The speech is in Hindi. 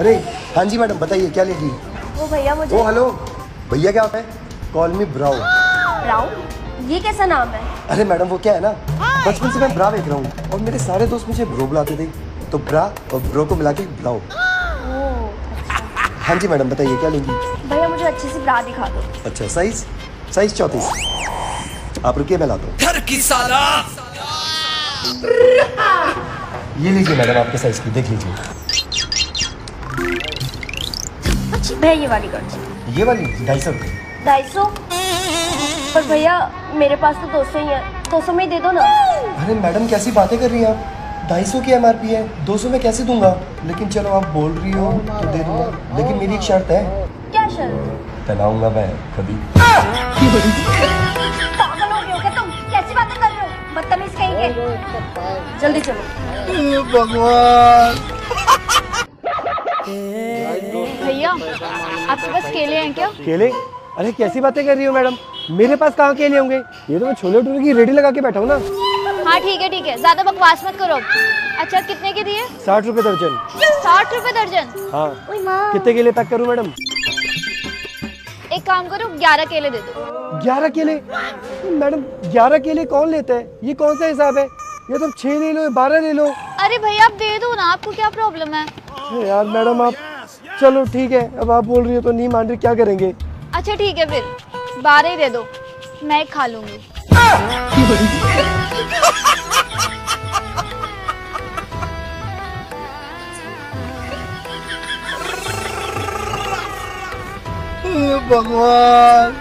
अरे हाँ जी मैडम बताइए क्या लेगी? वो भैया मुझे ओ हेलो भैया क्या है? कॉल मी ब्राउ ब्राउन ये कैसा नाम है? अरे मैडम वो क्या है ना? बचपन से मैं ब्रा देख रहा हूँ और मेरे सारे दोस्त मुझे ब्रो बुलाते थे। तो ब्रा और ब्रो को मिला के ब्राउ हाँ जी मैडम बताइए क्या लेंगी? भैया मुझे अच्छी सी ब्रा दिखा दो। अच्छा साइज़ साइज़ चौतीस। आप रुकिए मैं लाता हूँ। घर की साला। ये लीजिए मैडम आपके साइज़ की देख लीजिए। भैया ये वाली कर दो ये वाली ढाई सौ ढाई सौ पर भैया मेरे पास तो दो सौ ही है। दो सौ में ही दे दो ना। अरे मैडम कैसी बातें कर रही हैं आप? ढाई सौ की एम आर पी है। दो सौ में कैसे दूँगा? लेकिन चलो आप बोल रही हो तो दे दूँगा। लेकिन मेरी एक शर्त है। क्या शर्त? मैं कभी। पागल हो गए हो क्या तुम? कैसी बातें कर रहे हो? बदतमीज कहीं के जल्दी चलो। भैया आपके पास केले हैं क्या? केले? अरे कैसी बातें कर रही हो मैडम? मेरे पास कहाँ केले होंगे? ये तो मैं छोले भटूरे की रेडी लगा के बैठा हूँ ना। हाँ ठीक है ठीक है। ज़्यादा बकवास मत करो। अच्छा कितने के दिए? साठ रुपए दर्जन। साठ रुपए दर्जन? हाँ। कितने केले पैक करूँ मैडम? एक काम करो ग्यारह केले दे दो। ग्यारह केले? मैडम ग्यारह केले कौन लेता है? ये कौन सा हिसाब है? ये तुम छह ले लो बारह ले लो। अरे भैया आप दे दो ना आपको क्या प्रॉब्लम है? यार मैडम आप चलो ठीक है अब आप बोल रही हो तो नहीं मान रही क्या करेंगे? अच्छा ठीक है फिर बारह ही दे दो मैं खा लूँगी। भगवान।